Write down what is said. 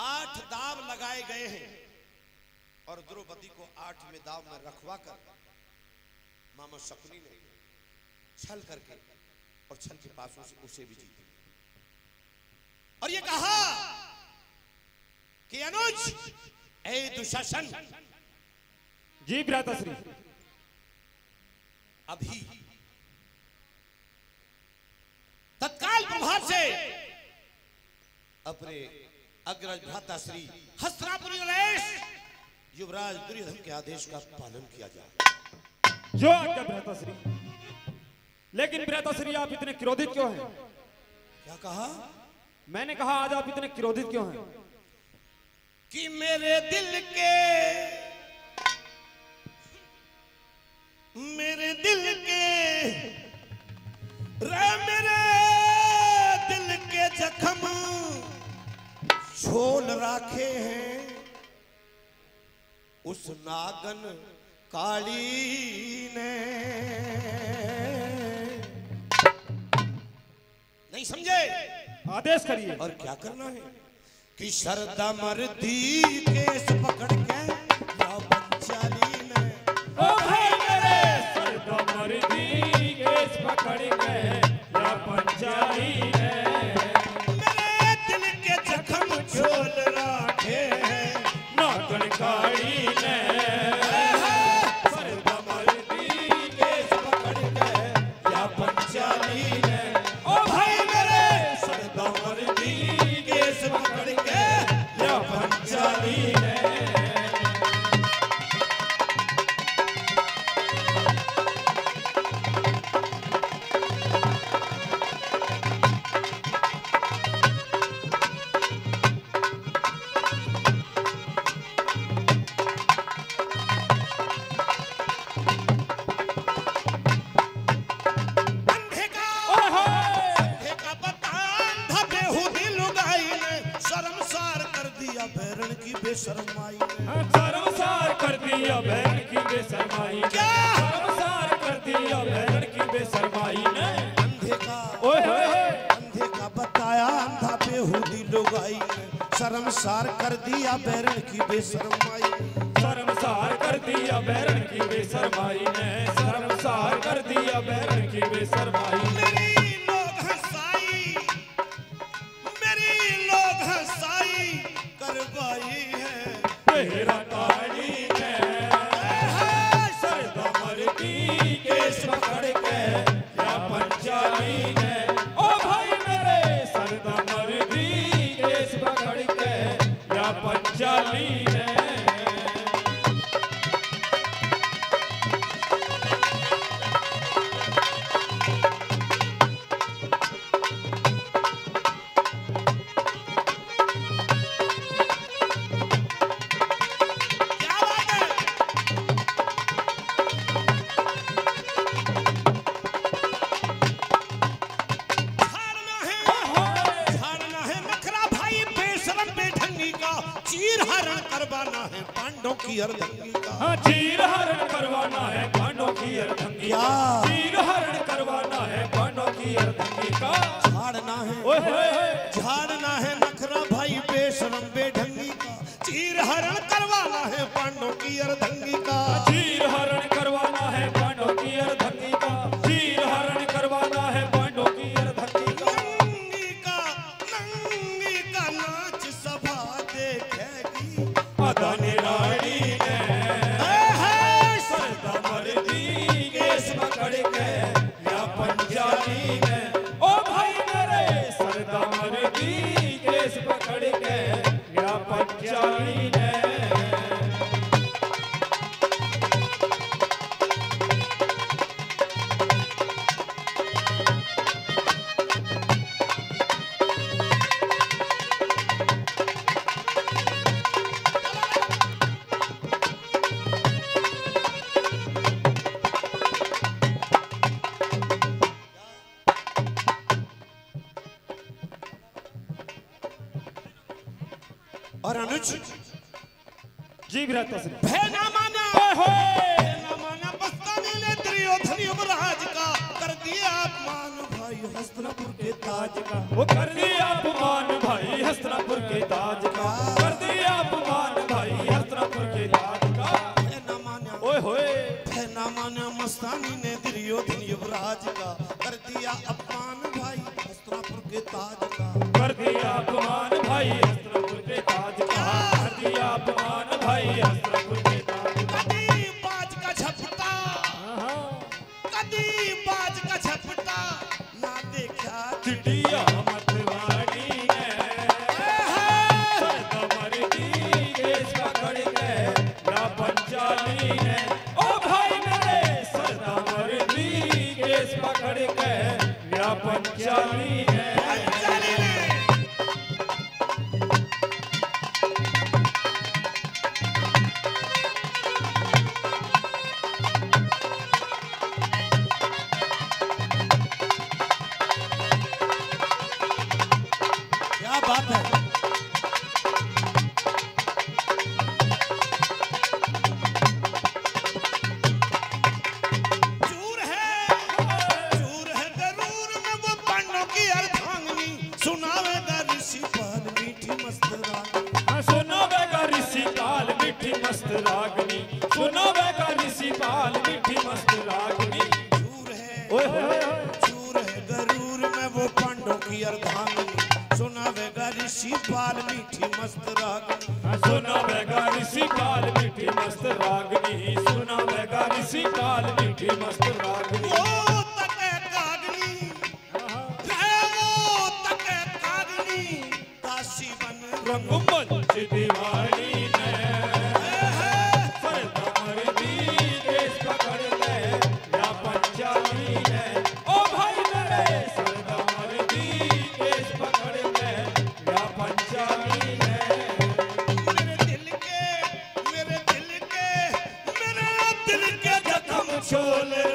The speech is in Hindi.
आठ दाव लगाए गए हैं। और द्रौपदी को आठ में दाव में रखवा कर मामा शकुनी ने छल करके और छल के पासों से उसे भी जीत। और ये कहा कि अनुज ए दुशासन। जी भ्राताश्री अभी तत्काल प्रभाव से अपने अग्रज भ्राता श्री हस्त्रापुरी नरेश युवराज दुर्योधन के आदेश का पालन किया जाए। जो आज्ञा भ्राताश्री लेकिन भ्राताश्री आप इतने क्रोधित क्यों हैं? क्या कहा? मैंने कहा आज आप इतने क्रोधित क्यों हैं? कि मेरे दिल के मेरे दिल के रे मेरे दिल के जख्म छोल राखे हैं। उस नागन काली ने। नहीं समझे? आदेश करिए। और क्या करना है? कि शरदा मर्दी केस पकड़ के या पंचाली ने। ओ भाई मेरे सरदमर दी केस पकड़ के या पंचाली बेशरमाई ने। क्या? शर्मसार कर दिया बहन की बेशरमाई ने। अंधे का ओए होए अंधे का बताया अंधा बेहुदी लुगाई ने शर्मसार कर दिया बैरन की बेशरमाई। ने शर्मसार कर दिया बहन की बेशरमाई ने। शर्मसार कर दिया बहन की बेशरमाई ने। मेरी लोग हंसाई मेरी लोग करवाई है। तेरा पंचाली चीर हरण करवाना है पांडव की अर्धंगी का हाँ चीर हरण करवाना है पांडों की अर्धंगी का चीर हरण करवाना है पांडव की अर्धंगी का झाड़ना है। ओए होए और अनुज। जी भ्राता सिंह भय ना माना। हो ना माना। बस्ता नीले तेरी ओथनी उपराज का। कर दिया अपमान भाई हस्तनापुर के ताज का। वो कर दिया अपमान भाई हस्तनापुर के ताज का। कर दिया अपमान भाई हस्तनापुर के ताज का। भय माना। ओए होए। भय माना मस्तानी ने तेरी ओथनी राज का। कर दिया अपमान भाई हस्तनापुर के ताज का। कर दिया अपमान भाई हस्तनापुर कदी बाज का झपटा ना देखा चिटिया मतवाड़ी ने सरदमर की केस पकड़ के ने भाई मेरे सरदमर की केस पकड़ के या पंचाली ने सुनो बेगा ऋषि पाल मीठी मस्त रागनी। चूर है ओए होए चूर है गरूर में वो पांडव की अर्धांगिनी। सुनावेगा ऋषि पाल मीठी मस्त रागनी। सुना बेगा ऋषि मीठी मस्त रागनी। सुना बेगा ऋषि मीठी मस्त रागनी। मेरे